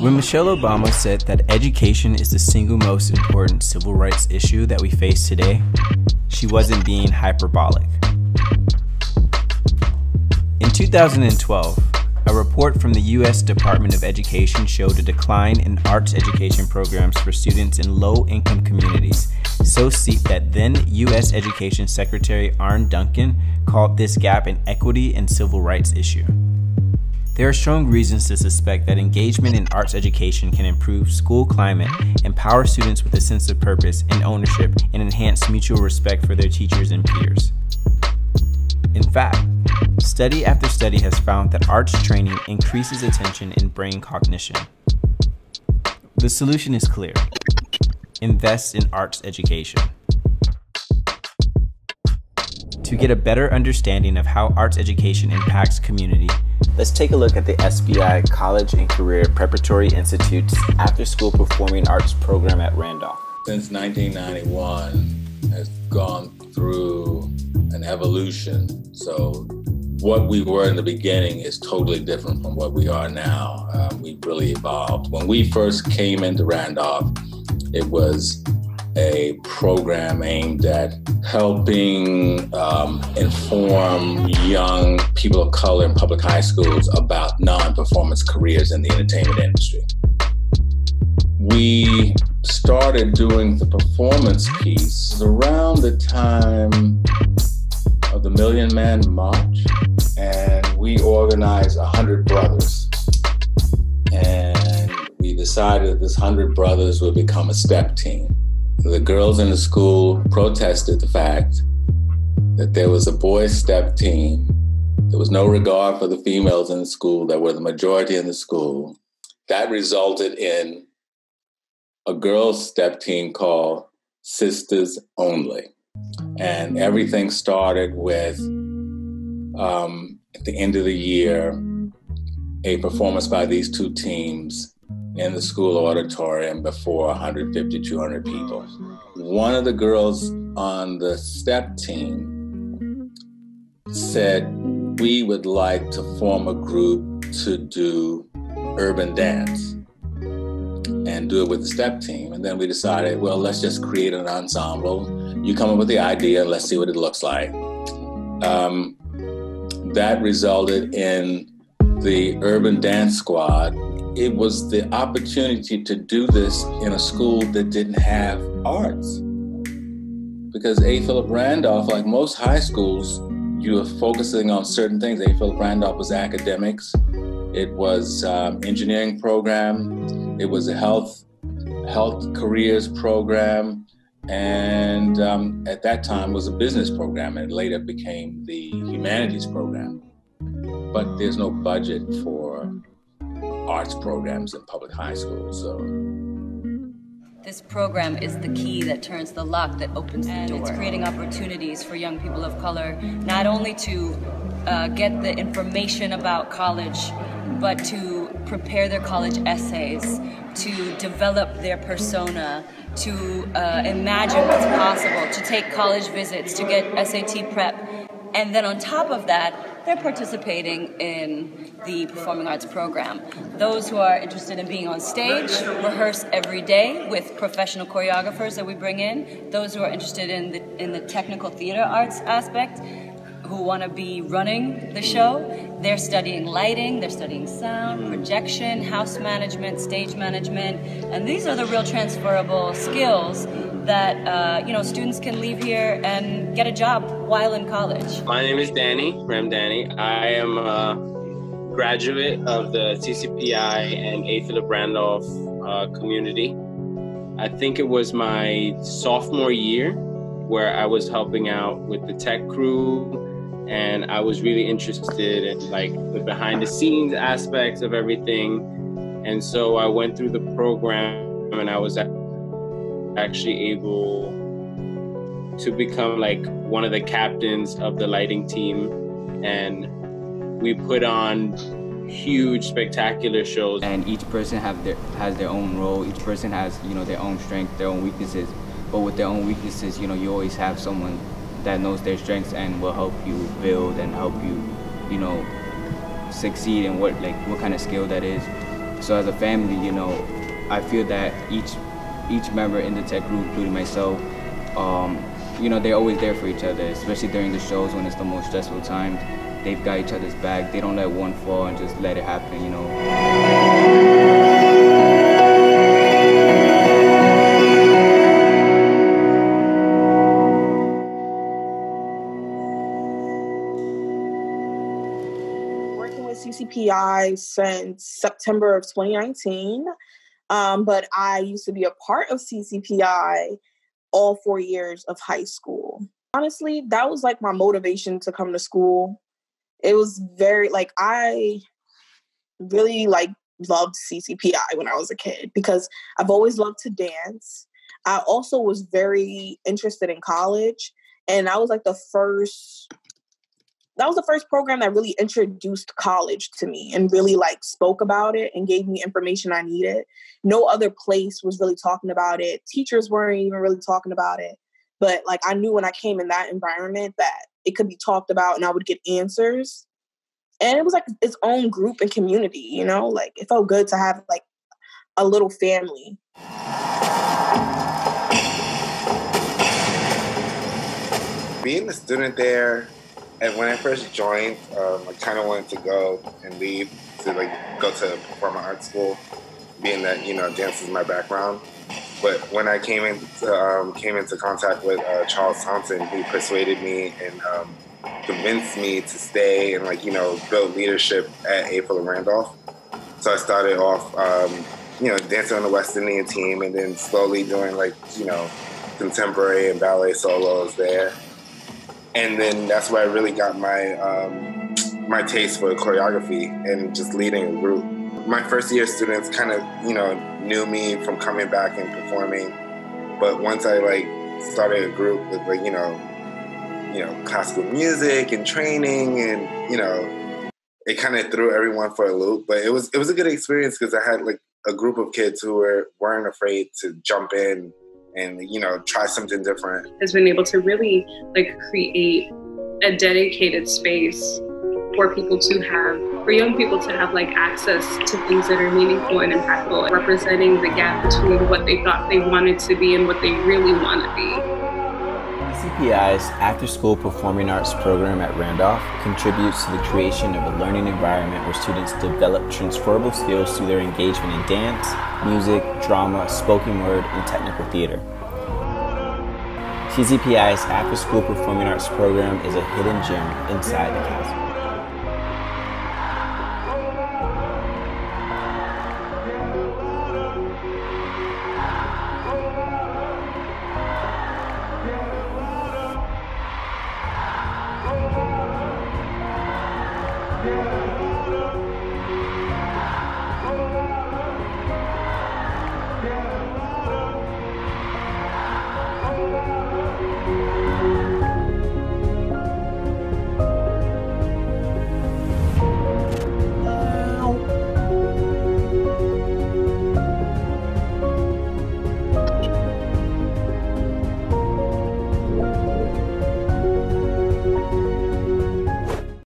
When Michelle Obama said that education is the single most important civil rights issue that we face today, she wasn't being hyperbolic. In 2012, a report from the U.S. Department of Education showed a decline in arts education programs for students in low income communities, so steep that then U.S. Education Secretary Arne Duncan called this gap an equity and civil rights issue. There are strong reasons to suspect that engagement in arts education can improve school climate, empower students with a sense of purpose and ownership, and enhance mutual respect for their teachers and peers. In fact, study after study has found that arts training increases attention and brain cognition. The solution is clear invest in arts education. To get a better understanding of how arts education impacts community, let's take a look at the SBI College and Career Preparatory Institute's After School Performing Arts program at Randolph. Since 1991 has gone through an evolution. So what we were in the beginning is totally different from what we are now. Um, we've really evolved. When we first came into Randolph, it was a program aimed at helping um, inform young people of color in public high schools about non performance careers in the entertainment industry. We started doing the performance piece around the time of the Million Man March, and we organized 100 brothers. And we decided that this 100 brothers would become a step team the girls in the school protested the fact that there was a boys' step team. There was no regard for the females in the school that were the majority in the school. That resulted in a girls' step team called Sisters Only. And everything started with, um, at the end of the year, a performance by these two teams in the school auditorium before 150, 200 people. One of the girls on the step team said, We would like to form a group to do urban dance and do it with the step team. And then we decided, well, let's just create an ensemble. You come up with the idea, and let's see what it looks like. Um, that resulted in the Urban Dance Squad it was the opportunity to do this in a school that didn't have arts. Because A. Philip Randolph, like most high schools, you were focusing on certain things. A. Philip Randolph was academics, it was um, engineering program, it was a health health careers program, and um, at that time was a business program, and later became the humanities program. But there's no budget for arts programs in public high schools. So. This program is the key that turns the lock that opens the and door. It's creating opportunities for young people of color, not only to uh, get the information about college, but to prepare their college essays, to develop their persona, to uh, imagine what's possible, to take college visits, to get SAT prep. And then on top of that, they're participating in the performing arts program. Those who are interested in being on stage rehearse every day with professional choreographers that we bring in. Those who are interested in the, in the technical theater arts aspect, who want to be running the show, they're studying lighting, they're studying sound, projection, house management, stage management, and these are the real transferable skills that uh, you know students can leave here and get a job while in college. My name is Danny Ramdani. I am a graduate of the CCPI and A. Philip Randolph uh, community. I think it was my sophomore year where I was helping out with the tech crew and I was really interested in like the behind the scenes aspects of everything. And so I went through the program and I was actually able to become like one of the captains of the lighting team and we put on huge spectacular shows. And each person have their has their own role. Each person has you know their own strength their own weaknesses. But with their own weaknesses you know you always have someone that knows their strengths and will help you build and help you you know succeed in what like what kind of skill that is. So as a family, you know, I feel that each each member in the tech group, including myself, um, you know, they're always there for each other, especially during the shows when it's the most stressful times. They've got each other's back. They don't let one fall and just let it happen, you know. Working with CCPI since September of 2019. Um, but I used to be a part of CCPI all four years of high school. Honestly, that was like my motivation to come to school. It was very like I really like loved CCPI when I was a kid because I've always loved to dance. I also was very interested in college and I was like the first that was the first program that really introduced college to me and really like spoke about it and gave me information I needed. No other place was really talking about it. Teachers weren't even really talking about it. But like I knew when I came in that environment that it could be talked about and I would get answers. And it was like its own group and community, you know? Like it felt good to have like a little family. Being a student there and when I first joined, um, I kind of wanted to go and leave to like go to performing arts school, being that you know dance is my background. But when I came into um, came into contact with uh, Charles Thompson, he persuaded me and um, convinced me to stay and like you know build leadership at A. Philip Randolph. So I started off, um, you know, dancing on the West Indian team, and then slowly doing like you know contemporary and ballet solos there and then that's where I really got my um, my taste for choreography and just leading a group. My first year students kind of you know knew me from coming back and performing, but once I like started a group with like you know you know classical music and training and you know it kind of threw everyone for a loop. But it was it was a good experience because I had like a group of kids who were weren't afraid to jump in and you know try something different. Has been able to really like create a dedicated space for people to have for young people to have like access to things that are meaningful and impactful representing the gap between what they thought they wanted to be and what they really want to be CPI's After School Performing Arts program at Randolph contributes to the creation of a learning environment where students develop transferable skills through their engagement in dance, music, drama, spoken word, and technical theater. CCPI's After School Performing Arts program is a hidden gem inside the castle. Yeah.